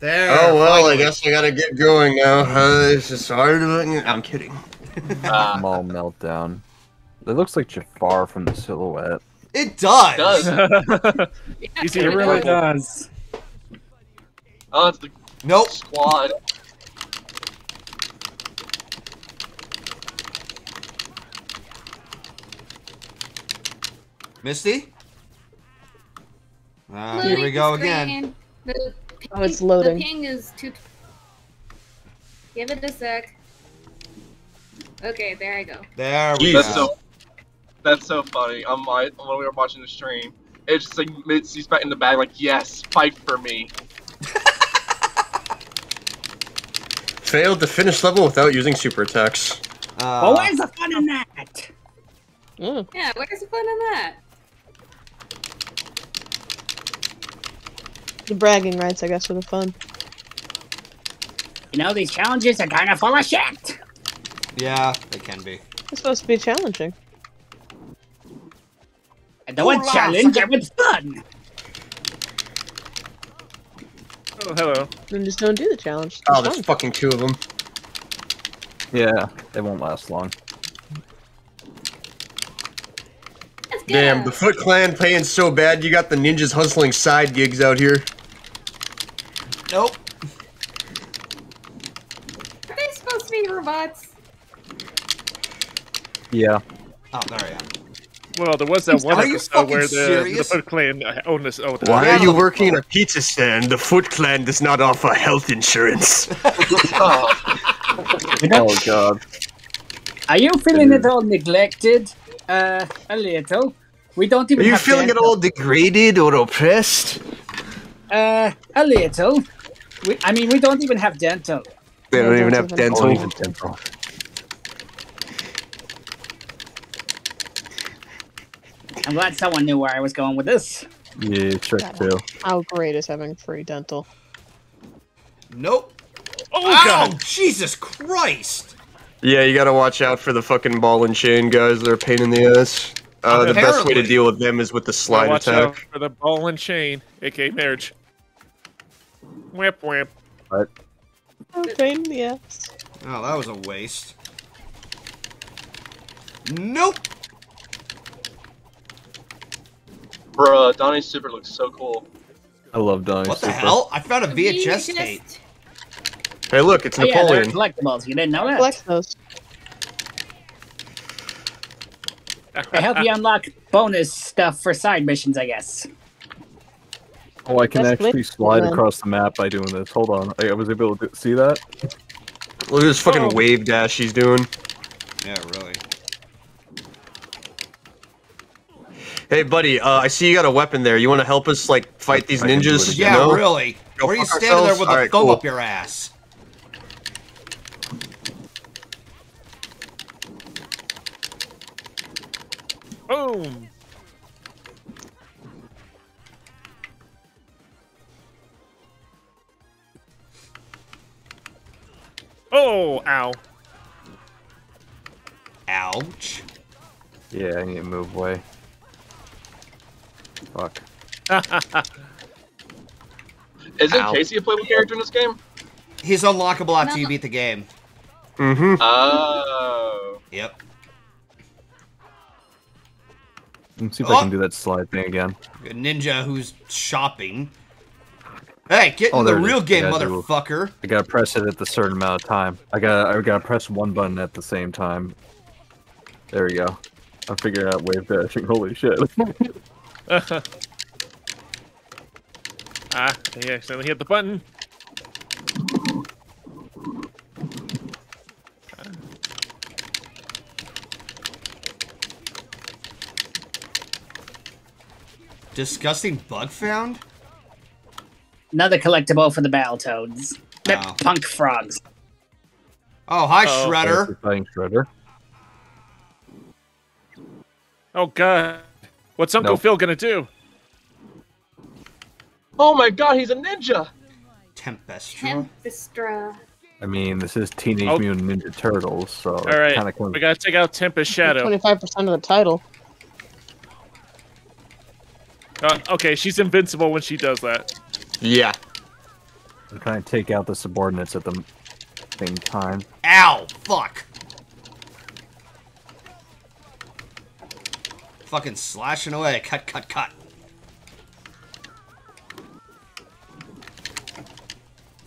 There. Oh well, I guess I gotta get going now. Uh, this is hard. I'm kidding. Uh, Small meltdown. It looks like Jafar from the silhouette. It does. does. You see, it really does. Oh, it's the Nope. squad. Misty. Uh, here we go again. The Oh, it's ping- loading. The ping is too. Give it a sec. Okay, there I go. There we That's go. so. That's so funny. On my when we were watching the stream, it's just like Mitzi's back in the bag, like yes, fight for me. Failed to finish level without using super attacks. Uh, well, where's the fun in that? Mm. Yeah, where's the fun in that? The bragging rights, I guess, for the fun. You know, these challenges are kind of full of shit. yeah, they can be. It's supposed to be challenging. I don't want challenge, I want fun. Oh, hello. Then just don't do the challenge. It's Oh, there's fun. fucking two of them. Yeah, they won't last long. Damn, the Foot Clan paying so bad. You got the ninjas hustling side gigs out here. Nope. Are they supposed to be robots? Yeah. Oh, there I am. Well, there was that one Are you episode where fucking the, the serious? Foot Clan owned this. Oh, Why are you working in a pizza stand? The Foot Clan does not offer health insurance. Oh, Oh god. Are you feeling it all neglected? Uh, a little. We don't even. Are you have feeling it dental. all degraded or oppressed? Uh, a little. We, I mean, we don't even have dental. They don't even don't have even- dental. Oh, even dental. I'm glad someone knew where I was going with this. Yeah, trick too. How great is having free dental? Nope. Oh Ow! god! Jesus Christ! Yeah, you gotta watch out for the fucking ball and chain guys. They're a pain in the ass. Uh, the best way to deal with them is with the slide Watch out attack. for the ball and chain, aka marriage. Whip whip. Oh, pain in the ass. Oh, that was a waste. Nope. bruh, Donnie's super looks so cool. I love Donnie What the hell? I found a We VHS just- tape. Hey, look, it's Oh yeah, they're Napoleon. collectibles. You didn't know that? Flex those. I help you unlock bonus stuff for side missions, I guess. Oh, I can That's actually slide Man. across the map by doing this. Hold on. I, I was able to do- see that. Look at this fucking Oh. wave dash he's doing. Yeah, really. Hey, buddy, uh, I see you got a weapon there. You want to help us, like, fight these I ninjas? it Yeah, No? really. Go Where are you fuck standing there ourselves? with a Alright, thumb cool. up your ass? Boom. Oh, ow. Ouch. Yeah, I need to move away. Fuck. Isn't Ow. Casey a playable character in this game? He's unlockable after No. you beat the game. Mm-hmm. Oh. Yep. Let's see if Oh. I can do that slide thing again. A ninja who's shopping. Hey, get Oh, in the real is. game, Yeah, I do. motherfucker. I gotta press it at the certain amount of time. I gotta I gotta press one button at the same time. There we go. I figured out wave dashing. Holy shit. ah, he accidentally hit the button. Disgusting bug found? Another collectible for the Battletoads. The Oh. punk frogs. Oh, hi, Oh. Shredder. Fighting Shredder. Oh god. What's Uncle Nope. Phil gonna do? Oh my god, he's a ninja! Tempestra. Tempestra. I mean, this is Teenage Oh. Mutant Ninja Turtles, so All right, kind of we gotta take out Tempest Shadow. Twenty-five percent of the title. Uh, okay, she's invincible when she does that. Yeah. I'm trying to take out the subordinates at the same time. Ow! Fuck! Fucking slashing away. Cut, cut, cut.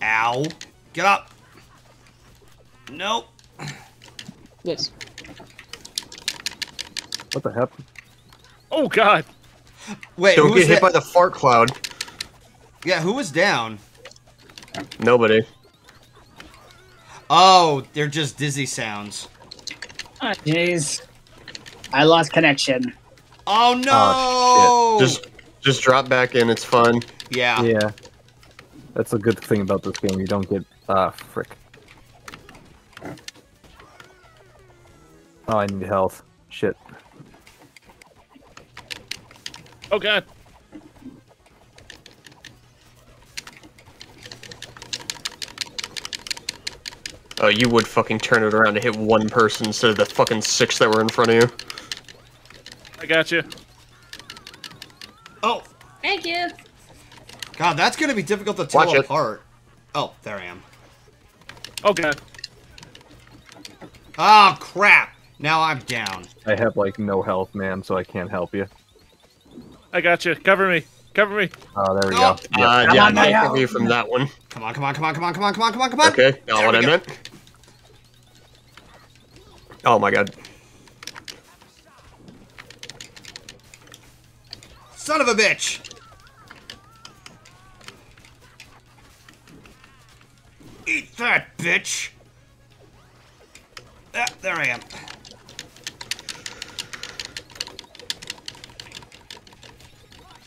Ow. Get up. Nope. Yes. What the heck? Oh God. Wait, Don't who get hit that? by the fart cloud. Yeah, who was down? Nobody. Oh, they're just dizzy sounds. Oh, jeez. I lost connection. Oh no! Oh, Just just drop back in, it's fun. yeah. Yeah. That's a good thing about this game. You don't get ah frick. Oh, I need health. Shit. Oh God. Oh, you would fucking turn it around to hit one person instead of the fucking six that were in front of you. I got you. Oh. Thank you. God, that's gonna be difficult to tell Watch apart. It. Oh, there I am. Okay. Oh, crap. Now I'm down. I have, like, no health, man, so I can't help you. I got you. Cover me. Cover me. Oh, there we oh. go. Uh, yeah, yeah I can you from that one. Come on, come on, come on, come on, come on, come on, come on, come on. Okay, Not what I meant. Oh my god. Son of a bitch! Eat that, bitch! Ah, there I am.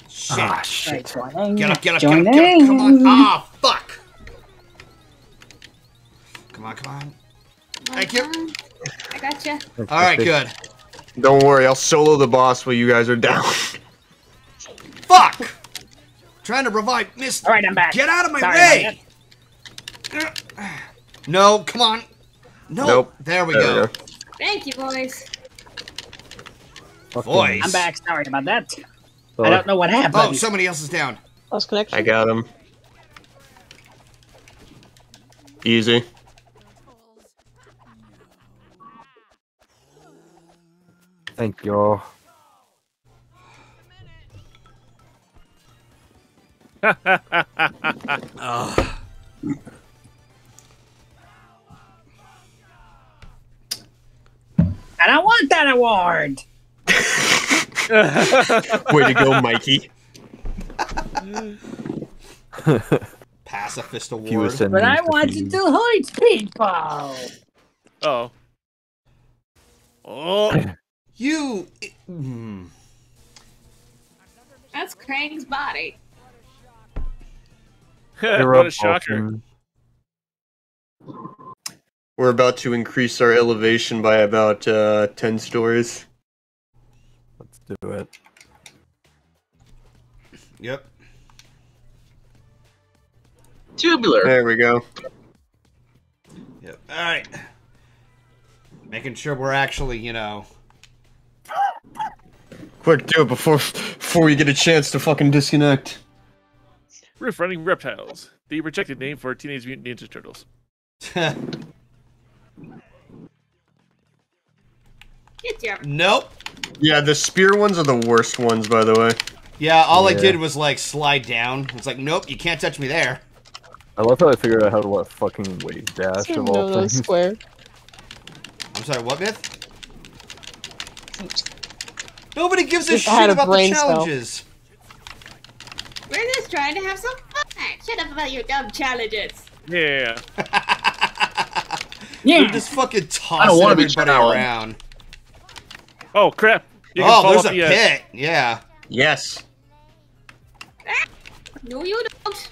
Shit. Ah, shit. joining. Get up, get up, get up, get up. Come on. Ah, fuck. Come on, come on. Thank you. I gotcha. All right, good. Don't worry, I'll solo the boss while you guys are down. Fuck! Trying to revive Miss. All right, I'm back. Get out of my Sorry way! No, come on. No. Nope. There we There go. we go. Thank you, boys. Fucking- Boys. I'm back. Sorry about that. Sorry. I don't know what happened. Oh, somebody else is down. Lost connection. I got him. Easy. Thank you. and I want that award. Way to go, Mikey. Pacifist He was award. But I me to wanted feed. to hurt people. Oh. Oh. You. Hmm. That's Krang's body. What a shocker. We're about to increase our elevation by about uh, 10 stories. Let's do it. Yep. Tubular. There we go. Yep. All right. Making sure we're actually, you know. Quick, do it before before we get a chance to fucking disconnect. Roof running reptiles. The rejected name for Teenage Mutant Ninja Turtles. Get your nope. Yeah, the spear ones are the worst ones, by the way. Yeah, all I did was like slide down. It's like, nope, you can't touch me there. I love how I figured out how to what fucking wave dash So of all no, no, things. square. I'm sorry, what myth? Nobody gives a Just shit had a about the brain cell. challenges. We're just trying to have some fun. Shut up about your dumb challenges. Yeah. They're Yeah. just fucking I don't tossing wanna be everybody challenged. around. Oh crap. You can Oh, fall there's a the pit. Yeah. Yes. Ah, no, you don't.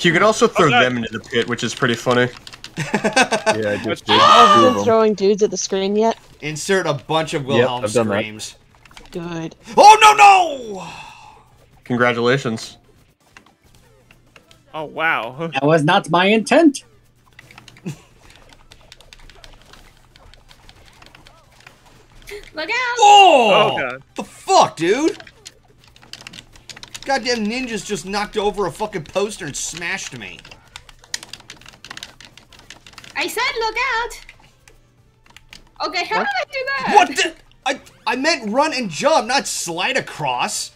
You could also throw oh, Okay. them into the pit, which is pretty funny. Yeah, I just did. Have two you been throwing dudes at the screen yet? Insert a bunch of Yep, Wilhelm I've done that. screams. Good. Oh no no! Congratulations. Oh wow. That was not my intent. Look out. Oh! Oh god. The fuck, dude? goddamn ninjas just knocked over a fucking poster and smashed me. I said look out. Okay, how What? did I do that? What the? I, I meant run and jump, not slide across.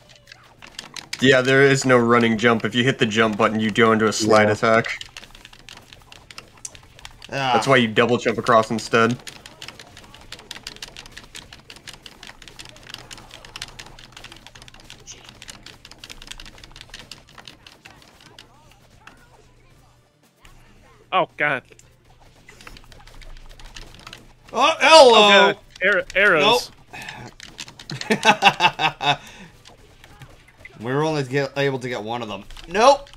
Yeah, there is no running jump. If you hit the jump button, you go into a slide Yeah. attack. Ah, That's why you double jump across instead. Get, able to get one of them. Nope.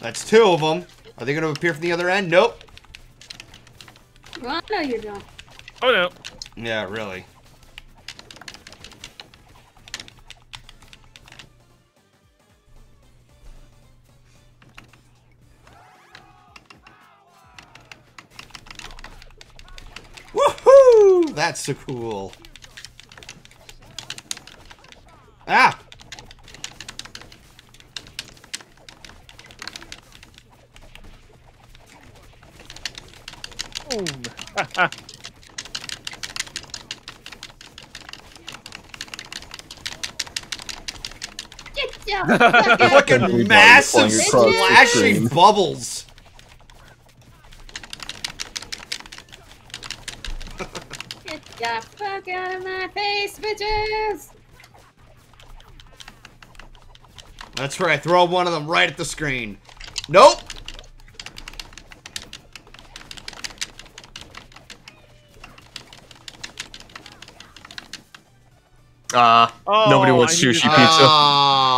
That's two of them. Are they going to appear from the other end? Nope. Well, no, you don't. Oh no. Yeah, really. Woohoo! That's so cool. Ah! Get your fucking Fucking massive flying across the splashing bubbles. Get the fuck out of my face, bitches! That's right, throw one of them right at the screen. Nope! Ah, Oh, nobody wants sushi pizza. Ah.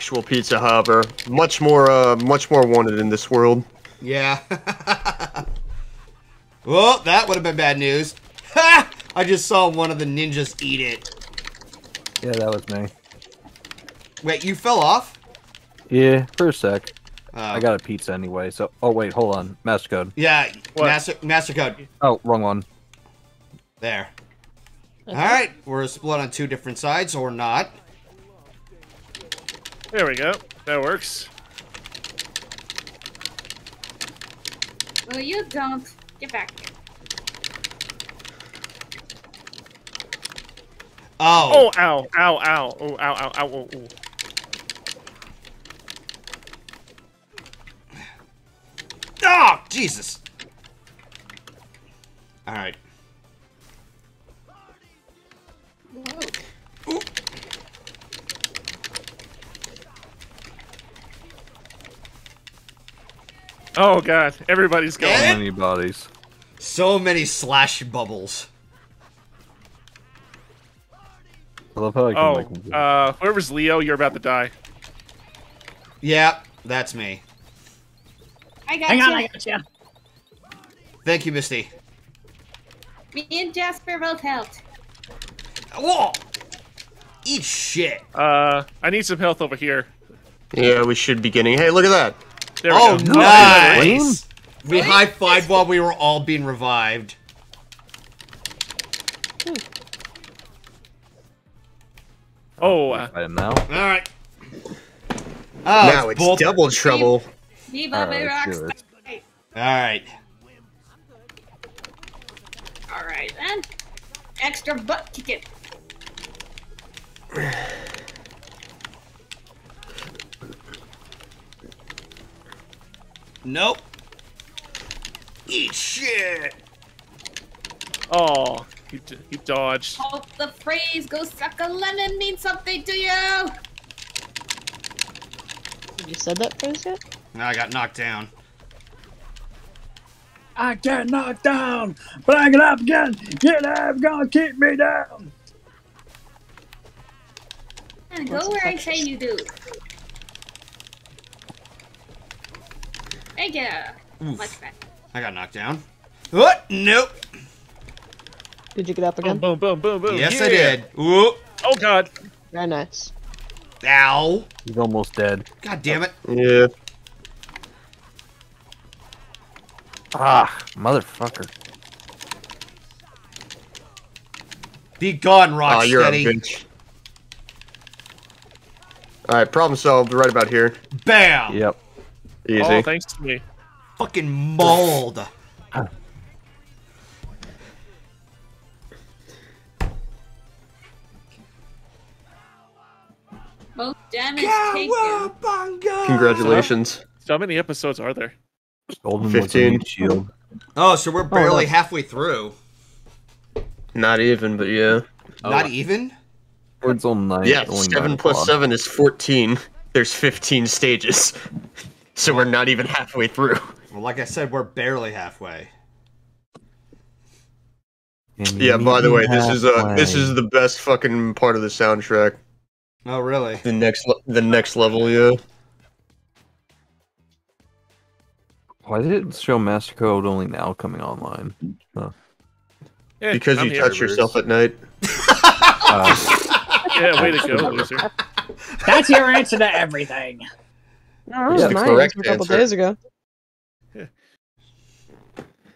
Actual pizza, however, much more, uh, much more wanted in this world. yeah. well, that would have been bad news. Ha! I just saw one of the ninjas eat it. Yeah, that was me. Wait, you fell off? Yeah, for a sec. Oh. I got a pizza anyway, so... Oh, wait, hold on. Master code. Yeah, What? master master code. Oh, wrong one. There. Okay. All right, we're split on two different sides, or not. There we go. That works. Well, you don't. Get back here. Oh. Oh, ow, ow, ow, oh, ow, ow, ow, oh, oh. Oh, Jesus. All right. Whoa. Oh god, everybody's going. Eh? Many bodies. So many slash bubbles. I love how I can, Oh, like... uh, whoever's Leo, you're about to die. Yeah, that's me. I got Hang you. on, I got you. Thank you, Misty. Me and Jasper both helped. Whoa! Eat shit. Uh, I need some health over here. Yeah, we should be getting. Hey, look at that. There we Oh, go. nice! We Wait, high fived while we were all being revived. Oh, uh, I now. All right. Oh, now it's both- double trouble. Viva Alright, the let's rocks. do it. All right. Alright then. Extra butt kicking. Nope. Eat shit. oh, he, d- he dodged. Hope the phrase go suck a lemon means something to you. Have You said that phrase yet? No, I got knocked down. I get knocked down, but I get up again. Get up, gonna keep me down. And go where I say you do. Thank you. Oof. Much better. I got knocked down. What? Nope. Did you get up again? boom, boom, boom, boom. yes, I did. Ooh. Oh god. Very nice. Ow. He's almost dead. God damn it. Yeah. Ah, motherfucker. Be gone, Rocksteady. Oh, you're a bitch. Alright, problem solved right about here. Bam! Yep. Easy. All thanks to me. Fucking mauled. Most damage taken. Congratulations. So how many episodes are there? Golden 15. shield. Oh, so we're oh, barely that's- halfway through. Not even, but yeah. Not oh. even? It's on nine. Yeah, only 7 nine plus o'clock. 7 is 14. There's 15 stages. So we're not even halfway through. Well, like I said, we're barely halfway. And Yeah, by the meet way, this is uh this is the best fucking part of the soundtrack. Oh, really? The next le- the next level, yeah. Why did it show Master Code only now coming online? Eh, Because I'm you here. touch yourself at night. Uh, Yeah, way to go, loser. That's your answer to everything. No, that was the mine correct a couple answer. days ago.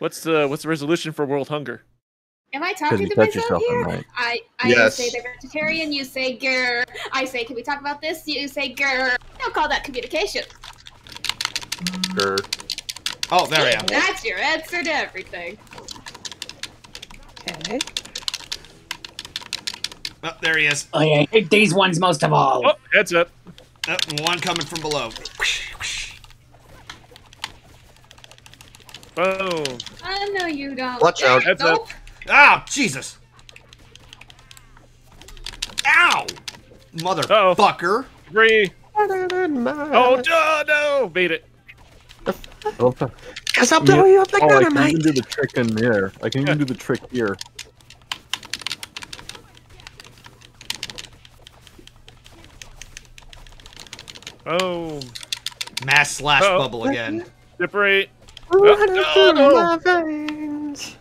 What's the what's the resolution for world hunger? Am I talking you to touch myself here? night. I, I Yes. say they're vegetarian, you say grr. I say, can we talk about this? You say grr. Don't call that communication. Oh, there I am. That's your answer to everything. Okay. Oh, there he is. Oh, yeah, I hate these ones most of all. Oh, heads up. Oh, one coming from below. Boom. I know you don't. Watch out. There, Heads up. Ah, Jesus. Ow! Motherfucker. Three. Oh no, no, beat it. Oh, I Cause I'll blow you up like oh, I can even do the trick in there. I can even do the trick here. Boom. Mass slash Uh-oh. bubble again. Separate. Running Oh, through no. my veins.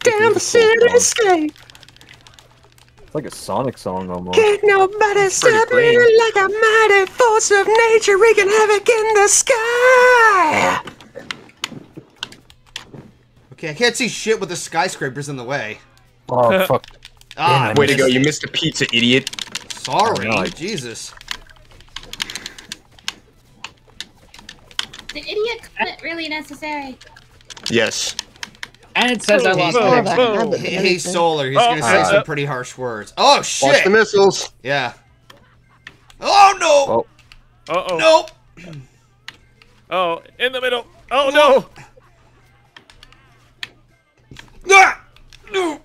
Down the cityscape, It's like a Sonic song almost. can't nobody stop me like a mighty force of nature wreaking havoc in the sky. Okay, I can't see shit with the skyscrapers in the way. Oh fuck! Ah, Way to go, missed you missed a pizza, idiot. Sorry. I know, Jesus. The idiot comment really necessary. Yes. And it says I lost Boom, More my of a boom. habit than Hey, hey. Solar, he's Oh, gonna say heads some pretty harsh words. Oh, Watch shit! the missiles. Yeah. Oh, no! Oh. Uh oh. Nope! Oh, in the middle. Oh no. Ah! No!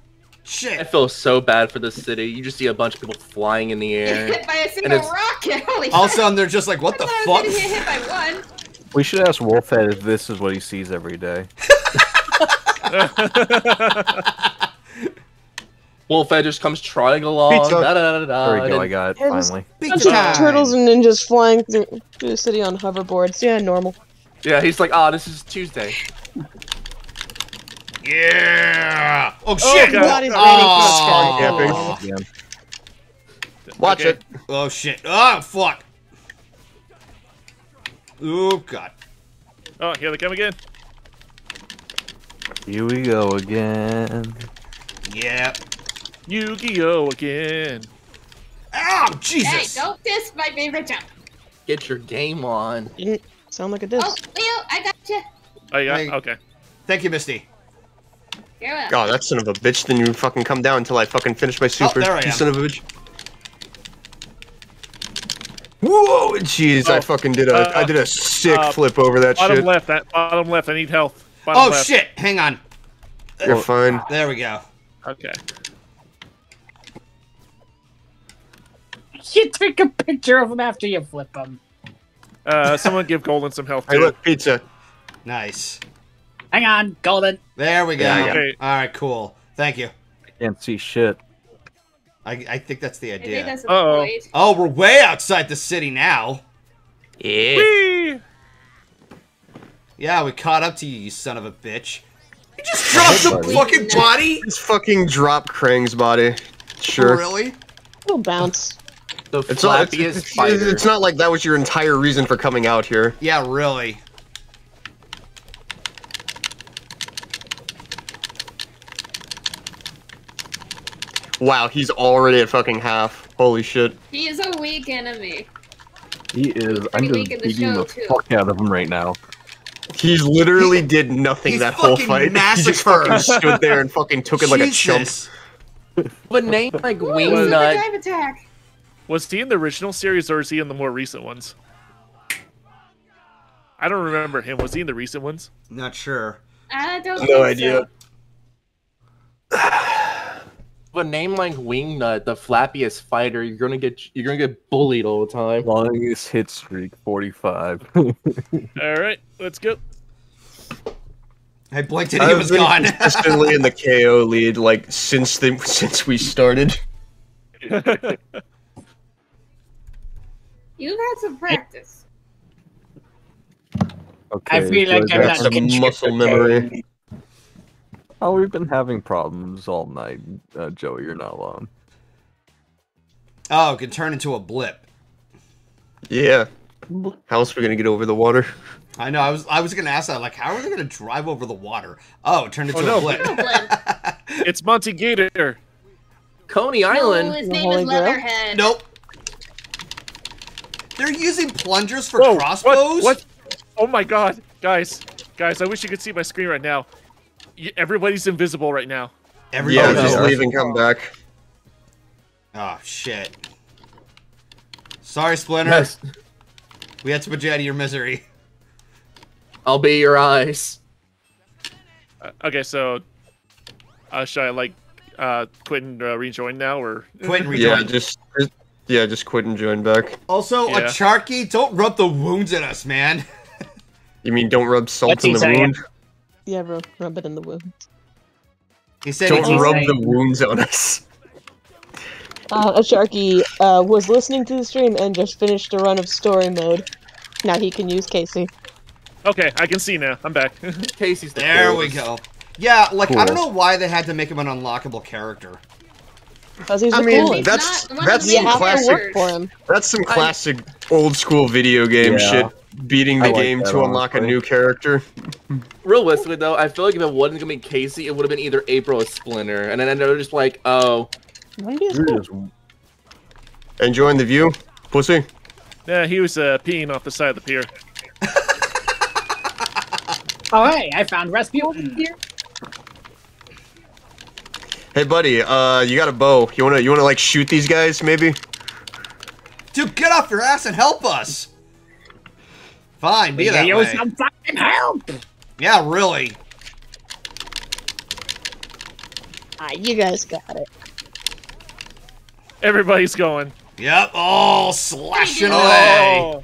I Shit. feel so bad for this city. You just see a bunch of people flying in the air. hit by a single it's- rocket. Holy All of a sudden, they're just like, what the I thought I fuck? was get hit by one. We should ask Wolfhead if this is what he sees every day. Wolfhead just comes trotting along. Da, da, da, da, There we go. and- I got it finally. Big Bunch of time. turtles and ninjas flying through, through the city on hoverboards. Yeah, normal. Yeah, he's like, ah, this is Tuesday. Yeah! Oh, oh, shit! God. Everybody's Oh. waiting for the Again. Watch Okay. it. Oh, shit. Oh, fuck. Oh, God. Oh, here they come again. Here we go again. Yeah. Yu-Gi-Oh again. Ow, Hey, don't diss my favorite jump. Get your game on. Didn't sound like a diss. Oh, Leo, I got you. Oh yeah. Hey. Okay. Thank you, Misty. You're welcome. God, that son of a bitch didn't even fucking come down until I fucking finished my super. Oh, there I You am. son of a bitch. Whoa! Jeez, I Oh, fucking did a I uh, did a sick uh, flip over that Bottom shit. left. That bottom left. I need health. Bottom Oh, left. shit! Hang on. You're fine. There we go. Okay. You take a picture of them after you flip them. Uh, someone give Golden some health Hey, look, pizza. Nice. Hang on, Golden. There we go. Yeah, yeah. Okay. All right, cool. Thank you. I Can't see shit. I, I think that's the idea. that's Uh-oh. Oh, we're way outside the city now. Yeah. Whee! Yeah, we caught up to you, you son of a bitch. You just dropped the buddy. fucking body? Just fucking drop Krang's body. Sure. Really? Little bounce. The It's not, it's, it's, it's not like that was your entire reason for coming out here. Yeah, really. Wow, he's already at fucking half. Holy shit. He is a weak enemy. He is. I'm just weak in the beating the fuck out of him right now. He's literally did nothing that whole fucking fight. He just fucking stood there and fucking took it like a chump. But name like Ooh, Wingnut. dive attack. Was he in the original series or is he in the more recent ones? I don't remember him. Was he in the recent ones? Not sure. I don't No think idea. So. But name like Wingnut, the flappiest fighter, you're gonna get you're gonna get bullied all the time. Longest hit streak, 45. All right, let's go. I blinked and he I've was been gone. consistently in the KO lead like since the since we started. You've had some practice. Okay, I feel like I'm Got not some muscle shit memory. Oh, we've been having problems all night. Uh, Joey, you're not alone. oh, it can turn into a blip. Yeah. How else are we gonna get over the water? I know. I was I was gonna ask that. Like, how are they gonna drive over the water? Oh, it turned into Oh, no. a blip. It's Monty Gator. Coney Island. No, Island. his name is Leatherhead. nope. They're using plungers for Whoa, crossbows. What? What? Oh my god, guys, guys! I wish you could see my screen right now. Y- Everybody's invisible right now. Every Yeah, just leave and come back. Oh shit. Sorry, Splinter. Yes, We had to put you out of your misery. I'll be your eyes. Uh, okay, so uh, should I like uh, quit and uh, rejoin now, or Quit and Yeah, just yeah, just quit and join back. Also, Yeah. a Charky, don't rub the wounds in us, man. You mean don't rub salt What's in he the saying? wound? Yeah, bro. Rub it in the wound. He said Don't he, he rub saying? the wounds on us. Uh, a Sharky uh, was listening to the stream and just finished a run of story mode. Now he can use Casey. okay, I can see now. I'm back. Casey's the There we go. Yeah, like I don't know why they had to make him an unlockable character. Because he's I the mean, coolest. that's- not that's of you the have classic- for him. That's some classic old school video game Yeah. shit. Beating the I like game that, to unlock a new character. Realistically though, I feel like if it wasn't gonna be Casey, it would have been either April or Splinter, and then they're just like, oh, Maybe it's You're cool. just Enjoying the view, pussy. yeah, he was uh, peeing off the side of the pier. Oh, hey, I found recipe over here. Hey, buddy. Uh, you got a bow. You wanna you wanna like shoot these guys maybe? Dude, get off your ass and help us. Fine, be Yeah, that you way. some fucking help. Yeah, really. Ah, you guys got it. Everybody's going. Yep. all slashing Oh. away.